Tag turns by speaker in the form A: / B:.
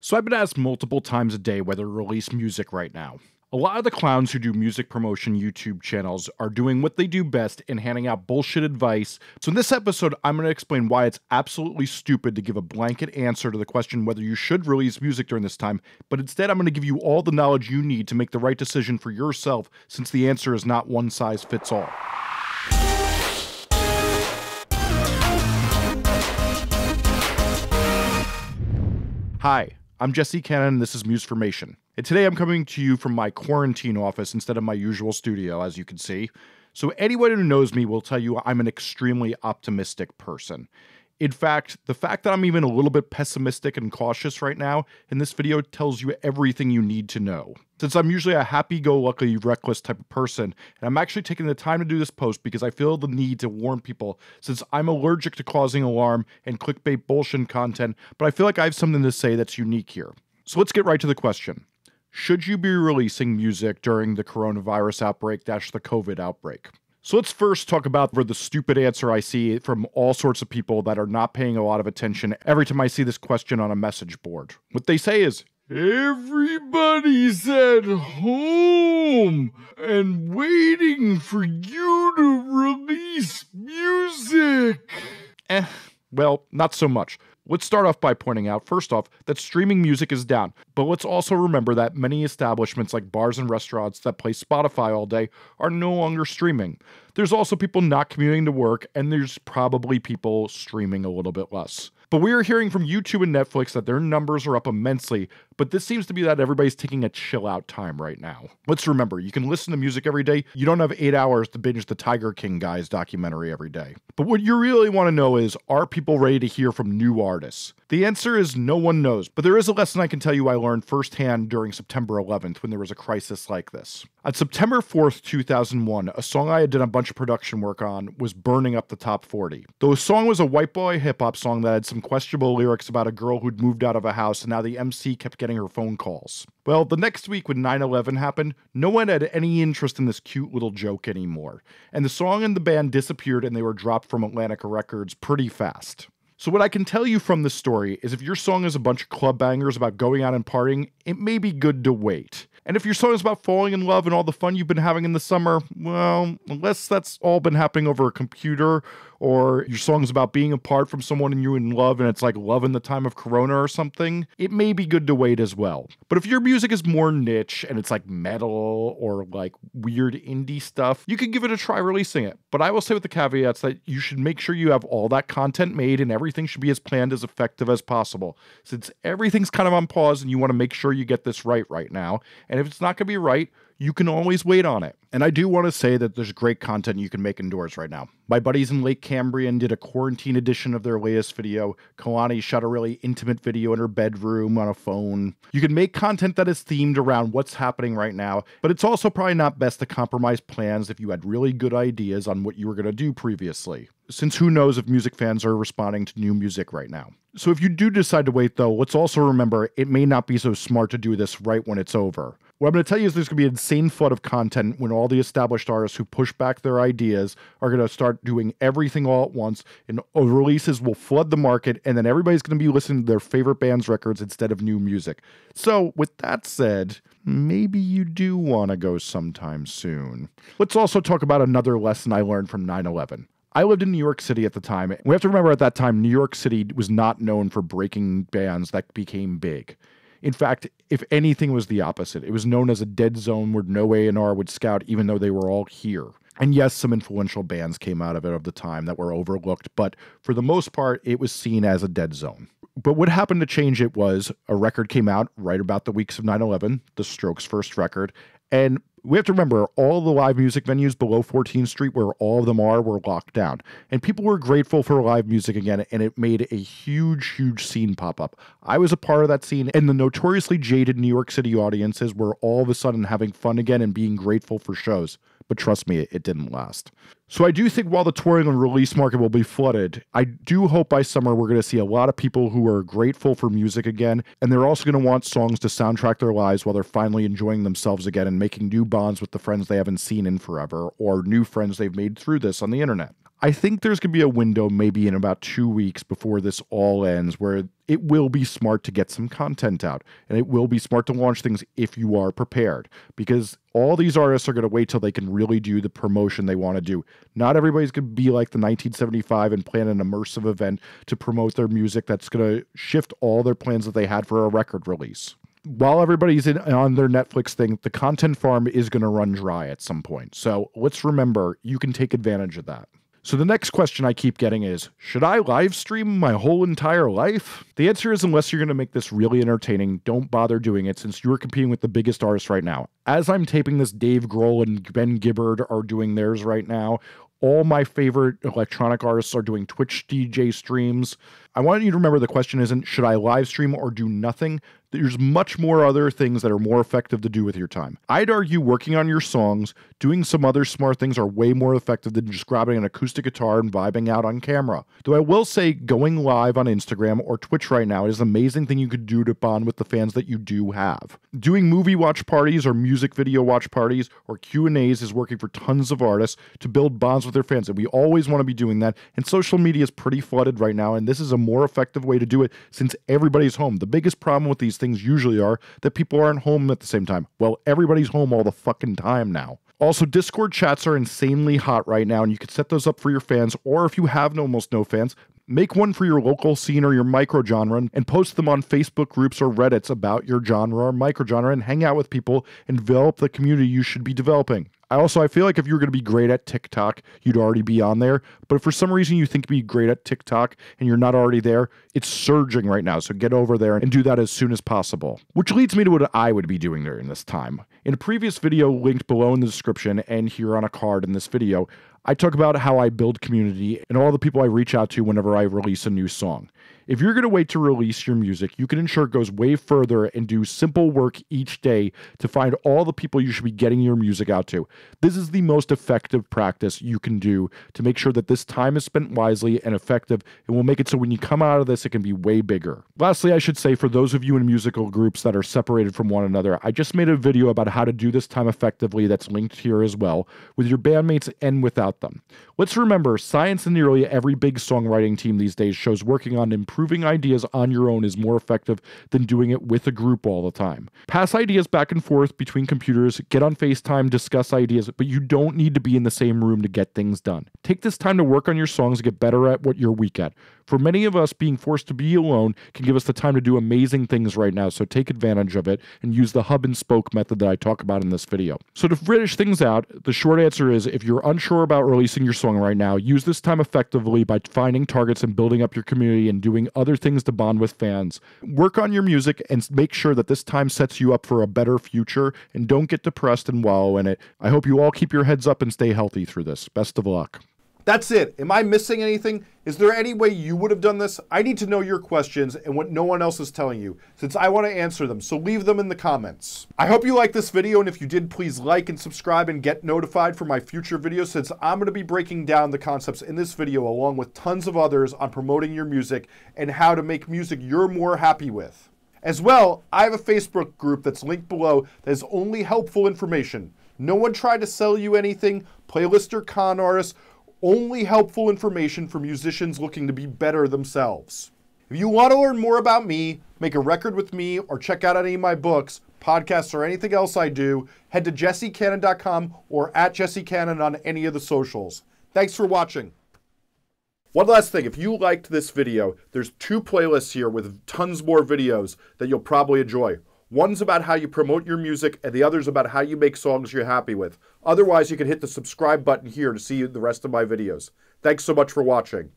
A: So I've been asked multiple times a day whether to release music right now. A lot of the clowns who do music promotion YouTube channels are doing what they do best in handing out bullshit advice. So in this episode, I'm going to explain why it's absolutely stupid to give a blanket answer to the question whether you should release music during this time, but instead I'm going to give you all the knowledge you need to make the right decision for yourself since the answer is not one size fits all. Hi, I'm Jesse Cannon, and this is Musformation. And today I'm coming to you from my quarantine office instead of my usual studio, as you can see. So, anyone who knows me will tell you I'm an extremely optimistic person. In fact, the fact that I'm even a little bit pessimistic and cautious right now in this video tells you everything you need to know. Since I'm usually a happy go lucky, reckless type of person, and I'm actually taking the time to do this post because I feel the need to warn people since I'm allergic to causing alarm and clickbait bullshit content, but I feel like I have something to say that's unique here. So let's get right to the question. Should you be releasing music during the coronavirus outbreak dash the COVID outbreak? So let's first talk about for the stupid answer I see from all sorts of people that are not paying a lot of attention every time I see this question on a message board. What they say is, Everybody's at home and waiting for you to release music. Eh, well, not so much. Let's start off by pointing out, first off, that streaming music is down, but let's also remember that many establishments like bars and restaurants that play Spotify all day are no longer streaming. There's also people not commuting to work, and there's probably people streaming a little bit less. But we are hearing from YouTube and Netflix that their numbers are up immensely, but this seems to be that everybody's taking a chill out time right now. Let's remember, you can listen to music every day. You don't have eight hours to binge the Tiger King guys documentary every day. But what you really want to know is are people ready to hear from new artists? The answer is no one knows, but there is a lesson I can tell you I learned firsthand during September 11th when there was a crisis like this. On September 4th, 2001, a song I had done a bunch of production work on was burning up the top 40. Though the song was a white boy hip hop song that had some questionable lyrics about a girl who'd moved out of a house and now the MC kept getting her phone calls. Well, the next week when 9 11 happened, no one had any interest in this cute little joke anymore, and the song and the band disappeared and they were dropped from Atlantic Records pretty fast. So, what I can tell you from this story is if your song is a bunch of club bangers about going out and partying, it may be good to wait. And if your song is about falling in love and all the fun you've been having in the summer, well, unless that's all been happening over a computer or your song is about being apart from someone and you're in love and it's like love in the time of corona or something, it may be good to wait as well. But if your music is more niche and it's like metal or like weird indie stuff, you could give it a try releasing it. But I will say with the caveats that you should make sure you have all that content made and everything should be as planned as effective as possible. Since everything's kind of on pause and you want to make sure you get this right right now. And if it's not going to be right, you can always wait on it. And I do want to say that there's great content you can make indoors right now. My buddies in Lake Cambrian did a quarantine edition of their latest video. Kalani shot a really intimate video in her bedroom on a phone. You can make content that is themed around what's happening right now, but it's also probably not best to compromise plans if you had really good ideas on what you were going to do previously. Since who knows if music fans are responding to new music right now. So if you do decide to wait though, let's also remember it may not be so smart to do this right when it's over. What I'm going to tell you is there's going to be an insane flood of content when all the established artists who push back their ideas are going to start doing everything all at once, and releases will flood the market, and then everybody's going to be listening to their favorite band's records instead of new music. So, with that said, maybe you do want to go sometime soon. Let's also talk about another lesson I learned from 9 11. I lived in New York City at the time. We have to remember at that time, New York City was not known for breaking bands that became big. In fact, if anything was the opposite, it was known as a dead zone where no A&R would scout even though they were all here. And yes, some influential bands came out of it of the time that were overlooked, but for the most part, it was seen as a dead zone. But what happened to change it was a record came out right about the weeks of 9 11, the Strokes' first record, and we have to remember all the live music venues below 14th Street, where all of them are, were locked down. And people were grateful for live music again, and it made a huge, huge scene pop up. I was a part of that scene, and the notoriously jaded New York City audiences were all of a sudden having fun again and being grateful for shows but trust me, it didn't last. So I do think while the touring and release market will be flooded, I do hope by summer we're going to see a lot of people who are grateful for music again, and they're also going to want songs to soundtrack their lives while they're finally enjoying themselves again and making new bonds with the friends they haven't seen in forever or new friends they've made through this on the internet. I think there's going to be a window maybe in about two weeks before this all ends where it will be smart to get some content out and it will be smart to launch things if you are prepared because all these artists are going to wait till they can really do the promotion they want to do. Not everybody's going to be like the 1975 and plan an immersive event to promote their music that's going to shift all their plans that they had for a record release while everybody's in, on their Netflix thing, the content farm is going to run dry at some point. So let's remember you can take advantage of that. So the next question I keep getting is Should I live stream my whole entire life? The answer is unless you're going to make this really entertaining, don't bother doing it since you're competing with the biggest artists right now. As I'm taping this, Dave Grohl and Ben Gibbard are doing theirs right now. All my favorite electronic artists are doing Twitch DJ streams. I want you to remember the question isn't should I live stream or do nothing? There's much more other things that are more effective to do with your time. I'd argue working on your songs, doing some other smart things are way more effective than just grabbing an acoustic guitar and vibing out on camera. Though I will say going live on Instagram or Twitch right now is an amazing thing you could do to bond with the fans that you do have. Doing movie watch parties or music video watch parties or Q&As is working for tons of artists to build bonds with their fans and we always want to be doing that and social media is pretty flooded right now and this is a more effective way to do it since everybody's home. The biggest problem with these things usually are that people aren't home at the same time. Well, everybody's home all the fucking time now. Also, Discord chats are insanely hot right now, and you can set those up for your fans, or if you have almost no fans, make one for your local scene or your micro genre and post them on Facebook groups or Reddits about your genre or micro genre and hang out with people and develop the community you should be developing. I also I feel like if you were going to be great at TikTok, you'd already be on there. But if for some reason you think be great at TikTok and you're not already there, it's surging right now. So get over there and do that as soon as possible. Which leads me to what I would be doing during this time. In a previous video linked below in the description and here on a card in this video, I talk about how I build community and all the people I reach out to whenever I release a new song. If you're going to wait to release your music, you can ensure it goes way further and do simple work each day to find all the people you should be getting your music out to. This is the most effective practice you can do to make sure that this time is spent wisely and effective and will make it so when you come out of this, it can be way bigger. Lastly, I should say for those of you in musical groups that are separated from one another, I just made a video about how to do this time effectively that's linked here as well with your bandmates and without them. Let's remember, science in nearly every big songwriting team these days shows working on improving improving ideas on your own is more effective than doing it with a group all the time. Pass ideas back and forth between computers, get on FaceTime, discuss ideas, but you don't need to be in the same room to get things done. Take this time to work on your songs get better at what you're weak at. For many of us, being forced to be alone can give us the time to do amazing things right now, so take advantage of it and use the hub and spoke method that I talk about in this video. So, to finish things out, the short answer is if you're unsure about releasing your song right now, use this time effectively by finding targets and building up your community and doing other things to bond with fans. Work on your music and make sure that this time sets you up for a better future and don't get depressed and wallow in it. I hope you all keep your heads up and stay healthy through this. Best of luck.
B: That's it. Am I missing anything? Is there any way you would have done this? I need to know your questions and what no one else is telling you, since I want to answer them, so leave them in the comments. I hope you liked this video, and if you did, please like and subscribe and get notified for my future videos, since I'm going to be breaking down the concepts in this video along with tons of others on promoting your music and how to make music you're more happy with. As well, I have a Facebook group that's linked below that is only helpful information. No one tried to sell you anything, playlist or con artists, only helpful information for musicians looking to be better themselves. If you want to learn more about me, make a record with me, or check out any of my books, podcasts, or anything else I do, head to jessecannon.com or at jessecannon on any of the socials. Thanks for watching. One last thing, if you liked this video, there's two playlists here with tons more videos that you'll probably enjoy. One's about how you promote your music, and the other's about how you make songs you're happy with. Otherwise, you can hit the subscribe button here to see the rest of my videos. Thanks so much for watching.